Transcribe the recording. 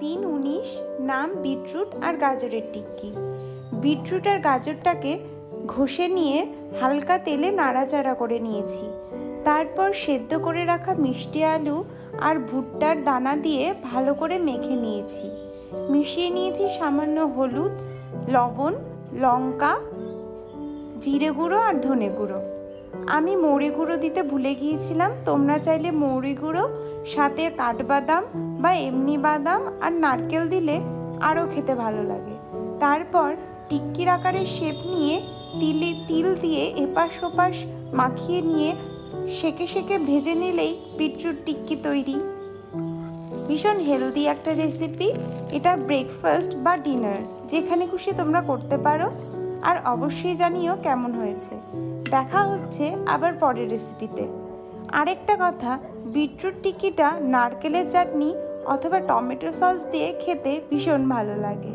দিন উনিশ নাম বিটরুট আর গাজরের টিক্কি। বিটরুট আর গাজরটাকে ঘষে নিয়ে হালকা তেলে নাড়াচাড়া করে নিয়েছি। তারপর সেদ্ধ করে রাখা মিষ্টি আলু আর ভুট্টার দানা দিয়ে ভালো করে মেখে নিয়েছি। মিশিয়ে নিয়েছি সামান্য হলুদ, লবণ, লঙ্কা, জিরে গুঁড়ো আর ধনে গুঁড়ো। আমি মৌরি গুঁড়ো দিতে ভুলে গিয়েছিলাম, তোমরা চাইলে মৌরি গুঁড়ো, সাথে কাঠবাদাম বা এমনি বাদাম আর নারকেল দিলে আরও খেতে ভালো লাগে। তারপর টিক্কির আকারের শেপ নিয়ে তিলে, তিল দিয়ে এপাশ ওপাশ মাখিয়ে নিয়ে সেকে সেকে ভেজে নিলেই বিটরুট টিক্কি তৈরি। ভীষণ হেলদি একটা রেসিপি। এটা ব্রেকফাস্ট বা ডিনার, যেখানে খুশি তোমরা করতে পারো। আর অবশ্যই জানিও কেমন হয়েছে। দেখা হচ্ছে আবার পরের রেসিপিতে। আরেকটা কথা, বিটরুট টিকিটা নারকেলের চাটনি অথবা টমেটো সস দিয়ে খেতে ভীষণ ভালো লাগে।